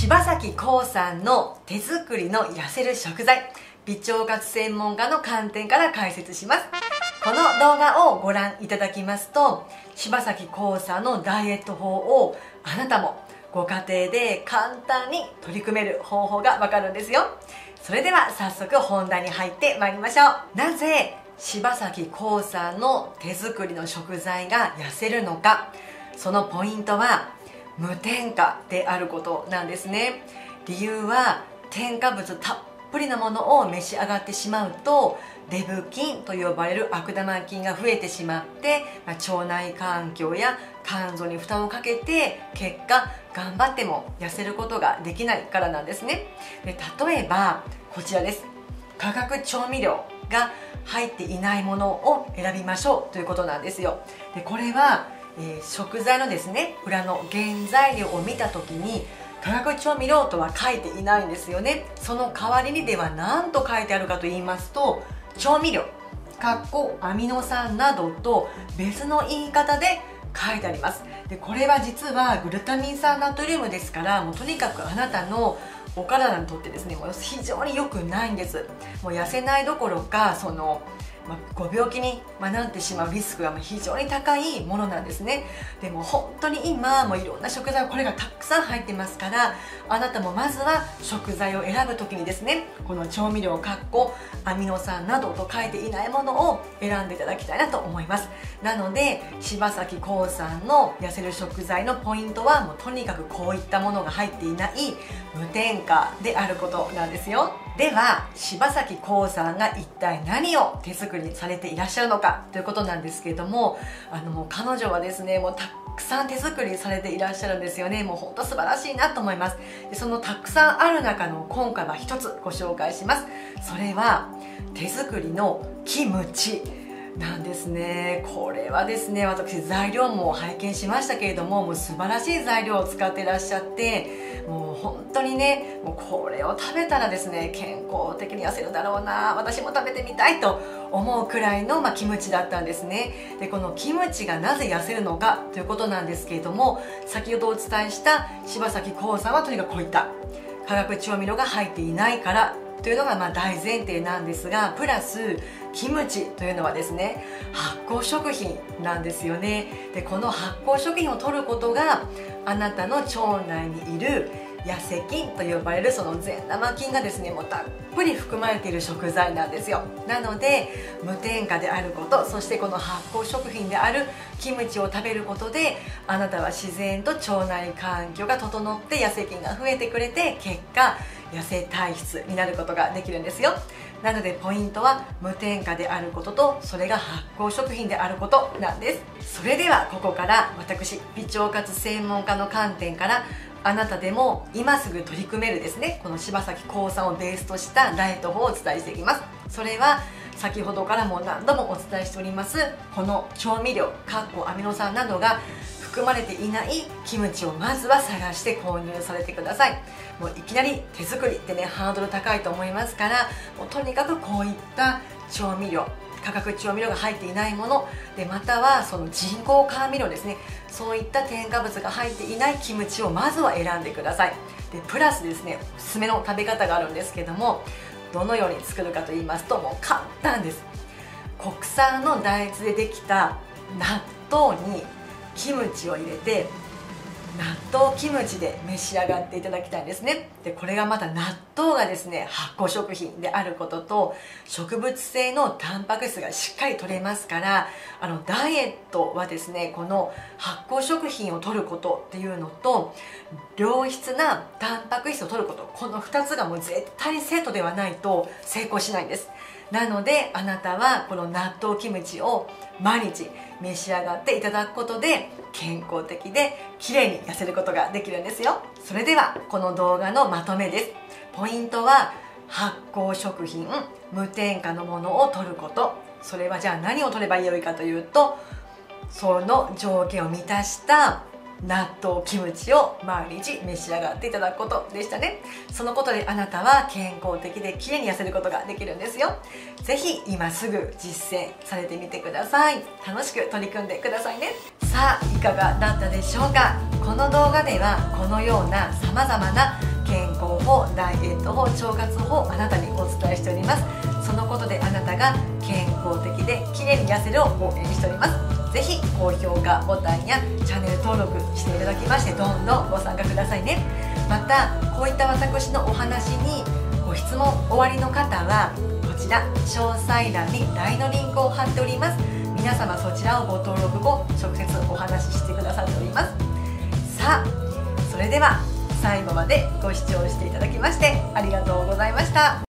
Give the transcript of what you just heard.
柴咲コウさんの手作りの痩せる食材微腸活専門家の観点から解説します。この動画をご覧いただきますと柴咲コウさんのダイエット法をあなたもご家庭で簡単に取り組める方法がわかるんですよ。それでは早速本題に入ってまいりましょう。なぜ柴咲コウさんの手作りの食材が痩せるのか。そのポイントは無添加であることなんですね。理由は添加物たっぷりなものを召し上がってしまうとデブ菌と呼ばれる悪玉菌が増えてしまって、まあ、腸内環境や肝臓に負担をかけて結果頑張っても痩せることができないからなんですね。で例えばこちらです。化学調味料が入っていないものを選びましょうということなんですよ。でこれはえー、食材のですね裏の原材料を見た時に化学調味料とは書いていないんですよね。その代わりにでは何と書いてあるかと言いますと調味料かっこアミノ酸などと別の言い方で書いてあります。でこれは実はグルタミン酸ナトリウムですからもうとにかくあなたのお体にとってですねもう非常に良くないんですもう痩せないどころかそのまあ、ご病気に、まなってしまうリスクが非常に高いものなんですね。でも本当に今もういろんな食材これがたくさん入ってますからあなたもまずは食材を選ぶ時にですねこの調味料かっこアミノ酸などと書いていないものを選んでいただきたいなと思います。なので柴咲コウさんの痩せる食材のポイントはもうとにかくこういったものが入っていない無添加であることなんですよ。では柴咲コウさんが一体何を手作りにされていらっしゃるのかということなんですけれどもあのもう彼女はですねもうたくさん手作りされていらっしゃるんですよね。もうほんと素晴らしいなと思います。でそのたくさんある中の今回は一つご紹介します。それは手作りのキムチ。なんですね。これはですね私材料も拝見しましたけれどももう素晴らしい材料を使ってらっしゃってもう本当にねもうこれを食べたらですね健康的に痩せるだろうな私も食べてみたいと思うくらいの、まあ、キムチだったんですね。でこのキムチがなぜ痩せるのかということなんですけれども先ほどお伝えした柴咲コウさんはとにかくこういった化学調味料が入っていないからというのがまあ大前提なんですがプラスキムチというのはですね発酵食品なんですよね。でこの発酵食品を取ることがあなたの腸内にいる痩せ菌と呼ばれるその善玉菌がですねもうたっぷり含まれている食材なんですよ。なので無添加であることそしてこの発酵食品であるキムチを食べることであなたは自然と腸内環境が整って痩せ菌が増えてくれて結果痩せ体質になることができるんですよ。なのでポイントは無添加であることとそれが発酵食品であることなんです。それではここから私微腸活専門家の観点からあなたでも今すぐ取り組めるですねこの柴咲コウさんをベースとしたダイエット法をお伝えしていきます。それは先ほどからも何度もお伝えしておりますこの調味料かっこアミノ酸などが含まれていないキムチをまずは探して購入されてください。もういきなり手作りってねハードル高いと思いますからもうとにかくこういった調味料化学調味料が入っていないもの。でまたはその人工甘味料ですね。そういった添加物が入っていないキムチをまずは選んでください。でプラスですねおすすめの食べ方があるんですけどもどのように作るかと言いますともう簡単です。国産の大豆でできた納豆にキムチを入れて納豆キムチで召し上がっていただきたいんですね。でこれがまた納豆がですね発酵食品であることと植物性のタンパク質がしっかり取れますからあのダイエットはですねこの発酵食品を取ることっていうのと良質なタンパク質を取ることこの2つがもう絶対にセットではないと成功しないんです。なのであなたはこの納豆キムチを毎日召し上がっていただくことで健康的で綺麗に痩せることができるんですよ。それではこの動画のまとめです。ポイントは発酵食品無添加のものを取ること。それはじゃあ何を取ればよいかというとその条件を満たした納豆キムチを毎日召し上がっていただくことでしたね。そのことであなたは健康的で綺麗に痩せることができるんですよ。ぜひ今すぐ実践されてみてください。楽しく取り組んでくださいね。さあいかがだったでしょうか？この動画ではこのようなさまざまな法ダイエット法腸活法をあなたにお伝えしております。そのことであなたが健康的で綺麗に痩せるを応援しております。ぜひ高評価ボタンやチャンネル登録していただきましてどんどんご参加くださいね。またこういった私のお話にご質問おありの方はこちら詳細欄に LINE のリンクを貼っております。皆様そちらをご登録後直接お話ししてくださっております。さあそれでは最後までご視聴していただきましてありがとうございました。